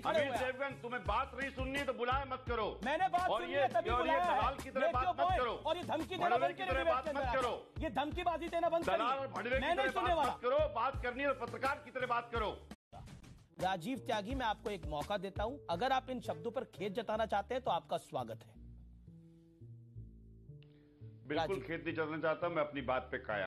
देवगन तुम्हें बात नहीं सुननी तो बुलाए मत करो। मैंने बात और सुनी ये है तभी बुलाया है। दलाल की तरह बात मत करो। और ये धमकी देना बंद करो बात मत करो। ये धमकीबाजी देना बंद करो मैं नहीं सुनने वाला। करो बात करनी है पत्रकार की तरह बात करो। राजीव त्यागी मैं आपको एक मौका देता हूँ। अगर आप इन शब्दों पर खेत जताना चाहते हैं तो आपका स्वागत है। बिल्कुल खेत नहीं जताना चाहता मैं अपनी बात पे काया।